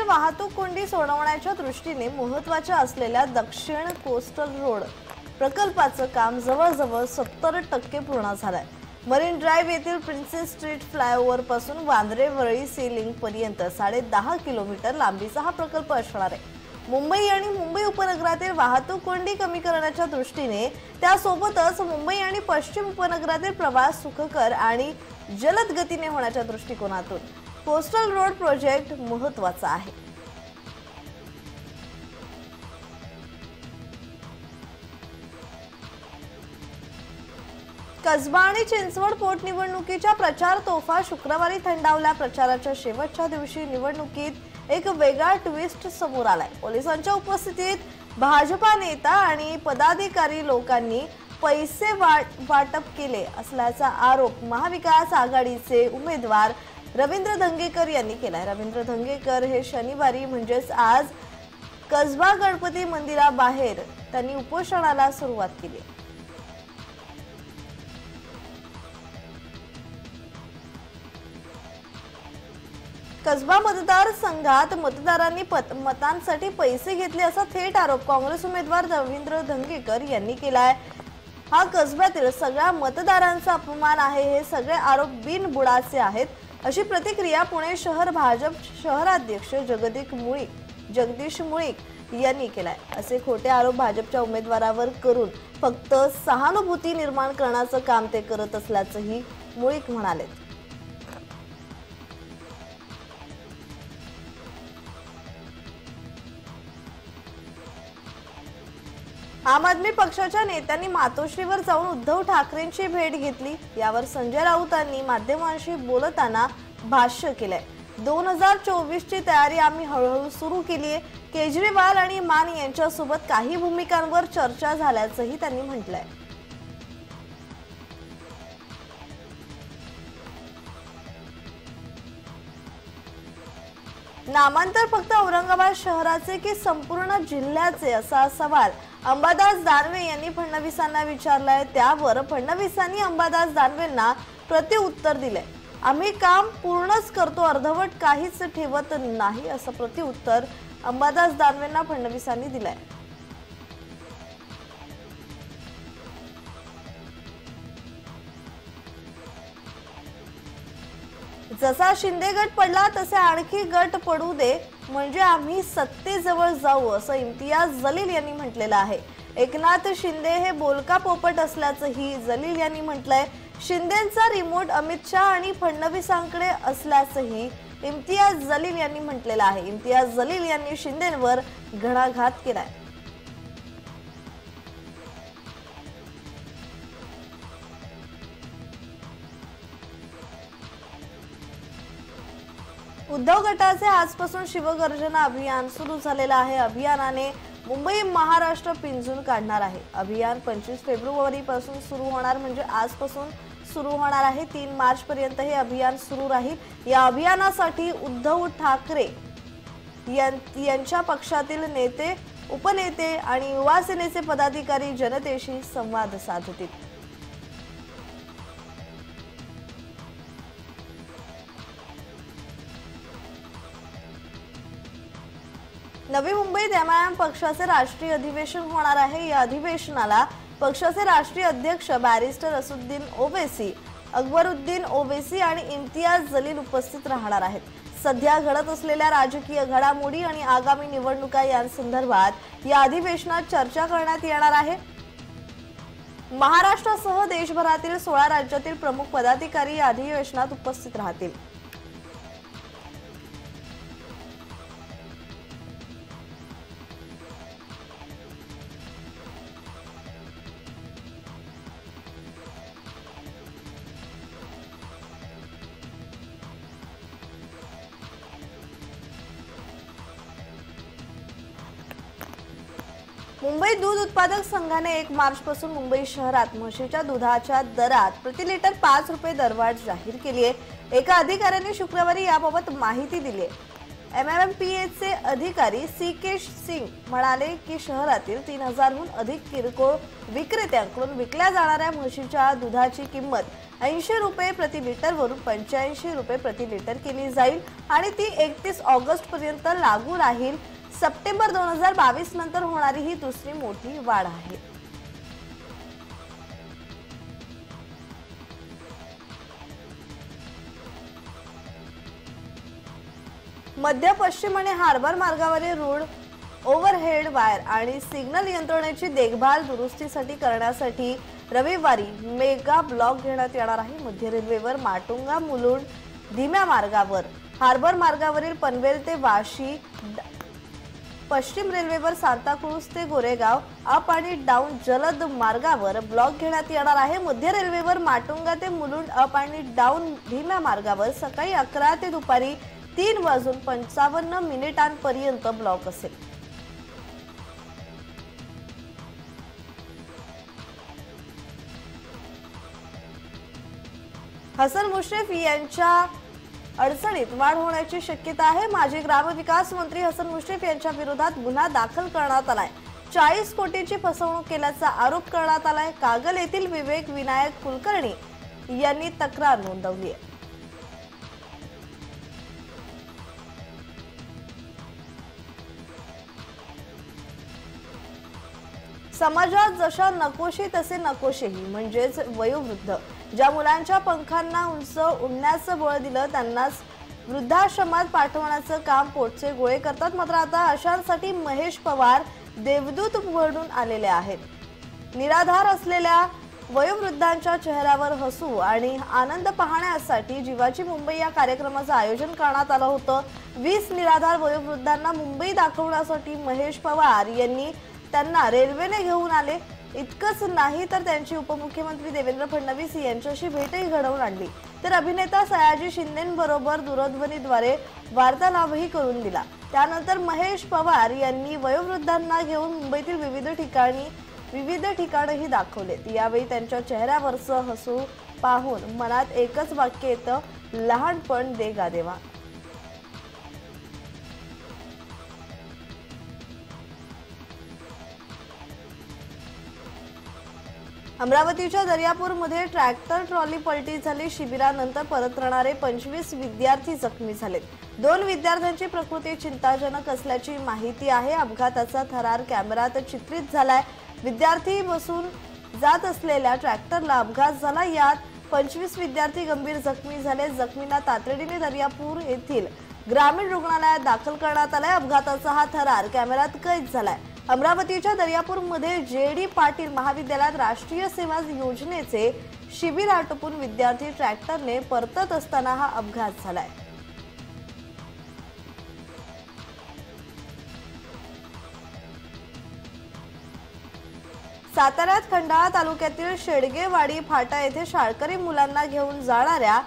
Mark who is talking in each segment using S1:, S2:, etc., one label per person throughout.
S1: मुंबईतील वाहतूक कोंडी सोडवण्याच्या दृष्टीने महत्त्वाच्या असलेल्या दक्षिण कोस्टल रोड प्रकल्पाचं काम जवळजवळ सत्तर टक्के पूर्ण झालंय. मरीन ड्राईव्ह येथील प्रिन्सेस स्ट्रीट फ्लायओव्हरपासून वांद्रे वरळी सी लिंक पर्यंत साडे दहा किलोमीटर लांबीचा हा प्रकल्प असणार आहे. मुंबई आणि मुंबई उपनगरातील वाहतूक कोंडी कमी करण्याच्या दृष्टीने त्यासोबतच मुंबई आणि पश्चिम उपनगरातील प्रवास सुखकर आणि जलद गतीने होण्याच्या दृष्टिकोनातून कोस्टल रोड प्रोजेक्ट महत्त्वाचा आहे. कसबा आणि चिंचवड पोटनिवडणुकीच्या प्रचार तोफा शुक्रवारी थंडावल्या प्रचाराच्या शेवटच्या दिवशी निवडणुकीत एक वेगळा ट्विस्ट समोर आलाय. पोलिसांच्या उपस्थितीत भाजपा नेता आणि पदाधिकारी लोकांनी पैसे वाट- वाटप केले असल्याचा आरोप महाविकास आघाडीचे उमेदवार रवींद्र धंगेकर यांनी केलाय. रवींद्र धंगेकर हे शनिवारी म्हणजेच आज कसबा गणपती मंदिराबाहेर त्यांनी उपोषणाला सुरुवात केली. कसबा मतदारसंघात मतदारांनी पत- मतांसाठी पैसे घेतले असा थेट आरोप काँग्रेस उमेदवार रवींद्र धंगेकर यांनी केलाय. हा कसब्यातील सगळ्या मतदारांचा अपमान आहे हे सगळे आरोप बिनबुडाचे आहेत. अशी प्रतिक्रिया पुणे शहर भाजप शहराध्यक्ष जगदीक मुळीक जगदीश मुळीक यांनी केलाय. असे खोटे आरोप भाजपच्या उमेदवारावर करून फक्त सहानुभूती निर्माण करण्याचं काम ते करत असल्याचंही मुळीक म्हणाले आम आदमी पक्षाच्या नेत्यांनी मातोश्रीवर जाऊन उद्धव ठाकरेंची भेट घेतली. यावर संजय राऊतांनी माध्यमांशी बोलताना भाष्य केलंय. दोन हजार चोवीसची तयारी आम्ही हळूहळू सुरू केली आहे केजरीवाल आणि मान यांच्यासोबत काही भूमिकांवर चर्चा झाल्याचंही त्यांनी म्हटलंय. नामांतर फक्त औरंगाबाद शहराचे की संपूर्ण जिल्ह्याचे असा सवाल अंबादास दानवे यांनी फडणवीसांना विचारलाय. त्यावर फडणवीसांनी अंबादास दानवेंना प्रतिउत्तर दिले आम्ही काम पूर्णच करतो अर्धवट काहीच ठेवत नाही असं प्रतिउत्तर अंबादास दानवेंना फडणवीसांनी दिलंय. जसा शिंदे गट पडला तसे आणखी गट पडू दे. म्हणजे आम्ही सत्तेजवळ जाऊ असं इम्तियाज जलील यांनी म्हटलेलं आहे. एकनाथ शिंदे हे बोलका पोपट असल्याचंही जलील यांनी म्हटलंय. शिंदेचा रिमोट अमित शहा आणि फडणवीसांकडे असल्याचंही इम्तियाज जलील यांनी म्हटलेलं आहे. इम्तियाज जलील यांनी शिंदेवर घणाघात केलाय. उद्धव गटाचे आजपासून शिवगर्जना अभियान सुरू झालेलं आहे. अभियानाने मुंबई महाराष्ट्र पिंजून काढणार आहे. अभियान पंचवीस फेब्रुवारीपासून सुरू होणार म्हणजे आजपासून सुरू होणार आहे. तीन मार्च पर्यंत हे अभियान सुरू राहील. या अभियानासाठी उद्धव ठाकरे यां- यांच्या पक्षातील नेते उपनेते आणि युवासेनेचे पदाधिकारी जनतेशी संवाद साधतील. नवी मुंबईत एमआयएम पक्षाचे राष्ट्रीय अधिवेशन होणार आहे. या अधिवेशनाला पक्षाचे राष्ट्रीय अध्यक्ष बॅरिस्टर असुद्दीन ओवेसी अकबरुद्दीन ओवेसी आणि इम्तियाज जलील उपस्थित राहणार आहेत. सध्या घडत असलेल्या राजकीय घडामोडी आणि आगामी निवडणुका यांसंदर्भात या अधिवेशनात चर्चा करण्यात येणार आहे. महाराष्ट्रासह देशभरातील सोळा राज्यातील प्रमुख पदाधिकारी या अधिवेशनात उपस्थित राहतील. मुंबई दूध उत्पादक संघाने एक मार्च पासून मुंबई शहरात म्हशीच्या दुधाच्या दरात प्रति लिटर पाच रुपये दरवाढ जाहीर केली आहे. एका अधिकाऱ्याने शुक्रवारी याबाबत माहिती दिली आहे. एचे अधिकारी सी के सिंग म्हणाले की शहरातील तीन हजारहून अधिक किरकोळ विक्रेत्यांकडून विकल्या जाणाऱ्या म्हशीच्या दुधाची किंमत ऐंशी रुपये प्रति लिटरवरून पंच्याऐंशी रुपये प्रति लिटर केली जाईल आणि ती एकतीस ऑगस्ट पर्यंत लागू राहील. सप्टेंबर दोन हजार बावीस नंतर होणारी ही दुसरी मोठी वाढ आहे. मध्य पश्चिम आणि हार्बर मार्गावरील रोड ओव्हरहेड वायर आणि सिग्नल यंत्रणेची देखभाल दुरुस्तीसाठी करण्यासाठी रविवारी मेगा ब्लॉक घेण्यात येणार आहे. मध्य रेल्वेवर माटुंगा मुलुंड धीम्या मार्गावर हार्बर मार्गावरील पनवेल ते वाशी पश्चिम रेल्वेवर सांताक्रूज ते गोरेगाव अप आणि डाऊन जलद मार्गावर ब्लॉक घेण्यात येणार आहे. मध्य रेल्वेवर माटुंगा ते मुलुंड अप आणि डाऊन भीमा मार्गावर सकाळी अकरा ते दुपारी तीन वाजून पंचावन्न मिनिटांपर्यंत ब्लॉक असेल. हसन मुश्रीफ यांच्या अडचणीत वाढ होण्याची शक्यता आहे. माजी ग्रामविकास मंत्री हसन मुश्रीफ यांच्या विरोधात गुन्हा दाखल करण्यात आलाय. चाळीस कोटींची फसवणूक केल्याचा आरोप करण्यात आलाय. कागल येथील विवेक विनायक कुलकर्णी यांनी तक्रार नोंदवली आहे. समाजात जशा नकोशी तसे नकोशेही म्हणजेच वयोवृद्ध. ज्या मुलांच्या पंखांना उंच उडण्याचं बळ दिलं त्यांनाच वृद्धाश्रमात पाठवण्याचं काम पोटचे गोळे करतात. मात्र आता अशांसाठी महेश पवार देवदूत म्हणून आलेले आहेत. निराधार असलेल्या वयोवृद्धांच्या चेहऱ्यावर हसू आणि आनंद पाहण्यासाठी जीवाची मुंबई या कार्यक्रमाचं आयोजन करण्यात आलं होतं. वीस निराधार वयोवृद्धांना मुंबई दाखवण्यासाठी महेश पवार यांनी त्यांना रेल्वेने घेऊन आले. इतकंच नाही तर त्यांची उपमुख्यमंत्री देवेंद्र फडणवीस यांच्याशी भेटही घडवून आणली. तर अभिनेता सयाजी शिंदेबरोबर दूरध्वनीद्वारे वार्तालाभही करून दिला. त्यानंतर महेश पवार यांनी वयोवृद्धांना घेऊन मुंबईतील विविध ठिकाणी विविध ठिकाणंही दाखवलेत यावेळी त्यांच्या चेहऱ्यावरचं हसू पाहून मनात एकच वाक्य येतं लहानपण दे गा देवा. अमरावतीच्या दर्यापूरमध्ये ट्रॅक्टर ट्रॉली पलटी झाली. शिबिरानंतर परतणारे पंचवीस विद्यार्थी जखमी झालेत. दोन विद्यार्थ्यांची प्रकृती चिंताजनक असल्याची माहिती आहे. अपघाताचा थरार कॅमेरात चित्रित झालाय. विद्यार्थी बसून जात असलेल्या ट्रॅक्टरला अपघात झाला. यात पंचवीस विद्यार्थी गंभीर जखमी झाले. जखमींना तातडीने दर्यापूर येथील ग्रामीण रुग्णालयात दाखल करण्यात आलाय. अपघाताचा हा थरार कॅमेरात कैद झालाय. अमरावतीच्या दर्यापूरमध्ये जे डी पाटील महाविद्यालयात राष्ट्रीय सेवा योजनेचे शिबिर आटोपून विद्यार्थी ट्रॅक्टरने परतत असताना हा अपघात झालाय. साताऱ्यात खंडाळा तालुक्यातील शेडगेवाडी फाटा येथे शाळकरी मुलांना घेऊन जाणाऱ्या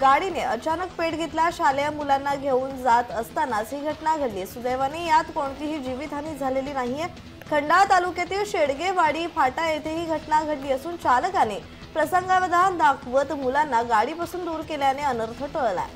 S1: गाडीने अचानक पेट घेतला शालेय मुलांना घेऊन जात असतानाच ही घटना घडली. सुदैवाने यात कोणतीही जीवितहानी झालेली नाहीये. खंडाळा तालुक्यातील शेडगेवाडी फाटा येथे ही घटना घडली असून चालकाने प्रसंगावधान दाखवत मुलांना गाडीपासून दूर केल्याने अनर्थ टळला